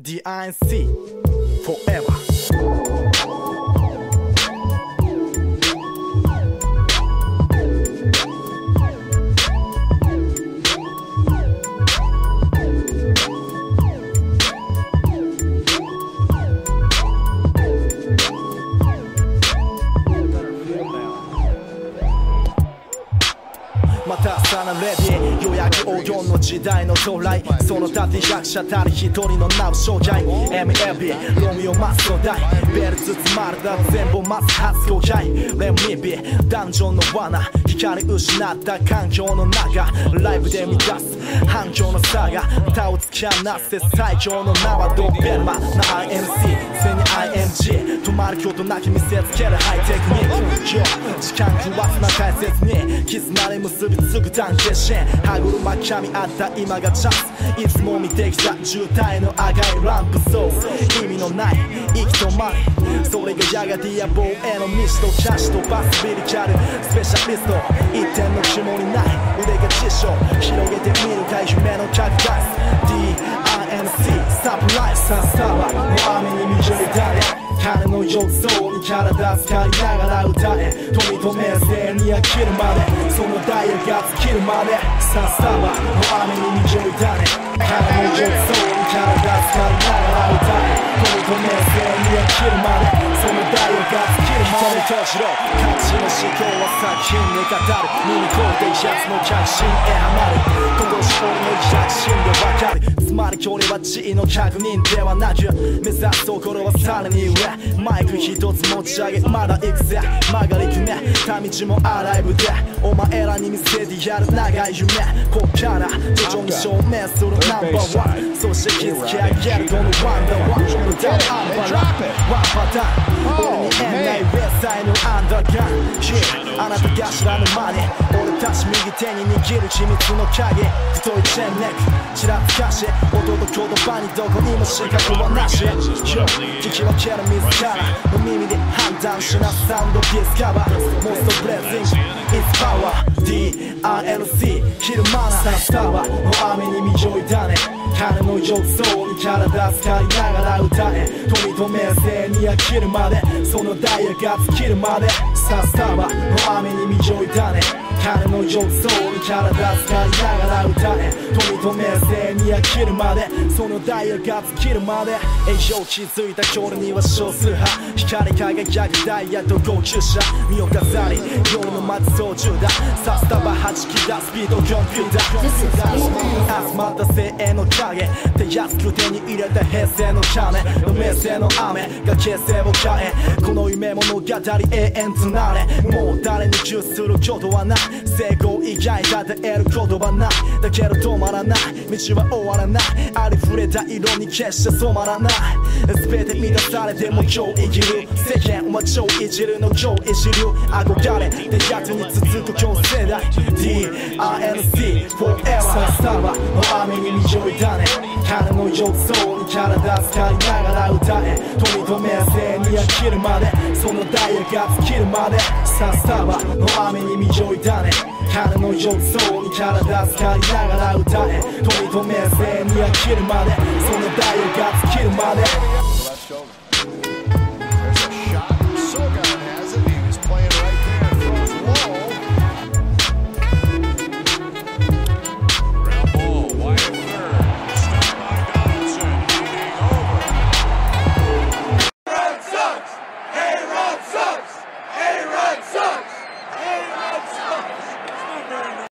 DINC forever. またさなレディ予約黄金の時代の到来。その立役者たり一人の名を紹介。MLB ロミオマスの代ベル包まれた全部待つ初公開レミビダンジョンの罠光失った環境の中。ライブで乱す。反響の差が他を突き放せ最強の名はドッペンマ。な IMC ることなき見せつけるハイテクニック今日時間食わすな大切に絆で結びつく団結心歯車噛み合った今がチャンス。いつも見てきた渋滞の赤いランプそう意味のない息とマリそれがやがディアボーへの道とキャッシュとバスビリキャルスペシャリスト一点の肝にない腕が辞書広げてみる。か夢の客出すさスターはもう雨に見じりだね金の浴槽に体使いながら歌え取り留めせに飽きるまでそのダイヤが尽きるまでさあスターはもう雨に見じりだね金の浴槽に体使いながら歌え取り留めせに飽きるまでそのダイヤが尽きるまで瞳閉じろ価値の思考は作品に語る耳こうで奴の確信へハマるり距離は地位の確認ではなく目指すところはさらに上。マイク一つ持ち上げまだ行くぜ。曲がりくねた道もアライブで。お前らに見せてやる長い夢。こっから徐々に証明するナンバーワンそして築き上げるこのワンダーワン歌うアンバラワンパターン俺に縁ないウェスサイのアンダーガン Yeah あなたが知らぬ間に俺たち右手に握る秘密の鍵太いチェーンネックちらつかし音と言葉にどこにも資格はなし。聞き分ける自らの耳で判断しなサウンドディスカバー。Most blessing is power DILC 昼間なスター。はもう雨に見じょいだね。金の浴槽に体使いながら歌え。取り留めせに飽きるまで。そのダイヤが尽きるまで。さスターはもう雨に見じょいだね。金の浴槽に体使いながら歌え。取り留めせに飽きるまで。そのダイヤが尽きるまで。栄養気づいた頃には少数派。光り輝くダイヤと高級車身を飾り夜の街操縦だ。さあスタバ弾き出すスピードコンピューター。集まった声援の影。手安く手に入れた平成の金の名声の雨が形勢を変え。この夢物語永遠となれもう誰に窮することはない。成功以外だって得ることはない。だけど止まらない。道は終わらない。ありふれた色に決して染まらない。全て満たされても今日生きる。世間は超いじるの今日一流。憧れでやつに続く今日世代 DINC forever さあスターは。もう雨に見じょいだね。金の浴槽に体使いながら歌え。取り留めせに飽きるまで。そのダイヤが尽きるまで。さあスターはもう雨に見じょいだね。彼の浴槽に体浸かりながら歌え。取り留めせに飽きるまでその代をが尽きるまで。